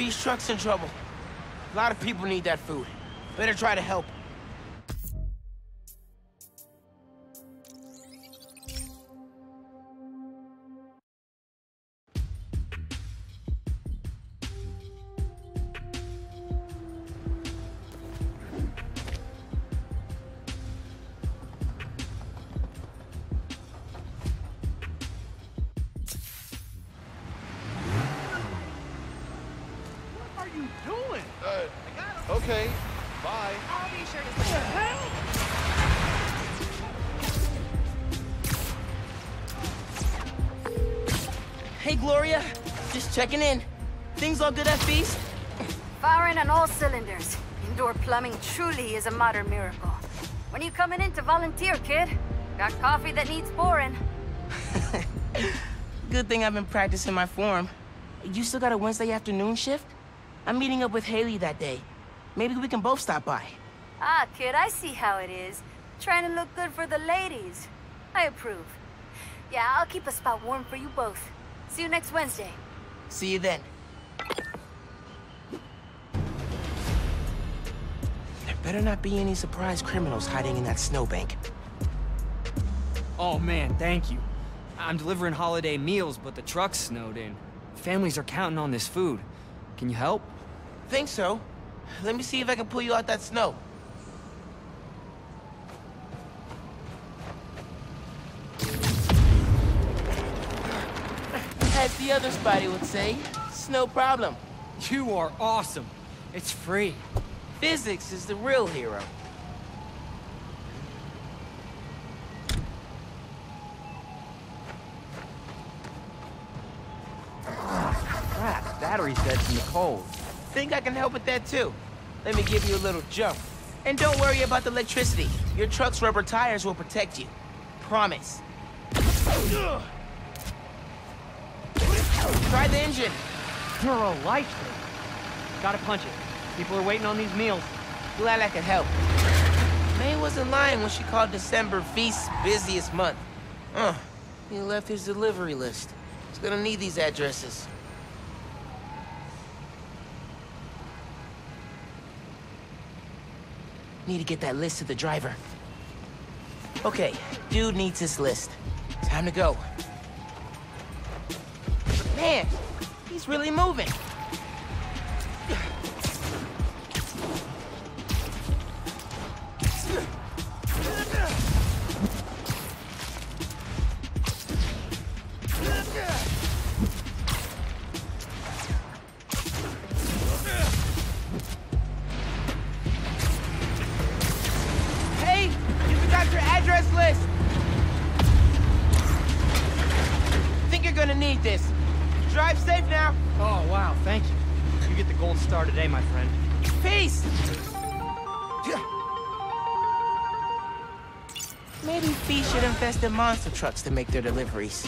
Feast truck's in trouble. A lot of people need that food. Better try to help. Okay. Bye. I'll be sure to say Hey, Gloria. Just checking in. Things all good at Feast? Firing on all cylinders. Indoor plumbing truly is a modern miracle. When you coming in to volunteer, kid? Got coffee that needs pouring. Good thing I've been practicing my form. You still got a Wednesday afternoon shift? I'm meeting up with Hailey that day. Maybe we can both stop by. Ah, kid, I see how it is. Trying to look good for the ladies. I approve. Yeah, I'll keep a spot warm for you both. See you next Wednesday. See you then. There better not be any surprise criminals hiding in that snowbank. Oh man, thank you. I'm delivering holiday meals, but the truck's snowed in. Families are counting on this food. Can you help? Think so. Let me see if I can pull you out that snow. As the other Spidey would say, it's no problem. You are awesome. It's free. Physics is the real hero. Crap, battery's dead from the cold. Think I can help with that too. Let me give you a little jump. And don't worry about the electricity. Your truck's rubber tires will protect you. Promise. Try the engine. You're a lifesaver. Gotta punch it. People are waiting on these meals. Glad I could help. May wasn't lying when she called December Feast's busiest month. Uh, he left his delivery list. He's gonna need these addresses. Need to get that list to the driver. Okay, dude needs this list. Time to go. Man, he's really moving. Address list. Think you're gonna need this. Drive safe now. Oh, wow, thank you. You get the gold star today, my friend. Peace. Maybe Fee should invest in monster trucks to make their deliveries.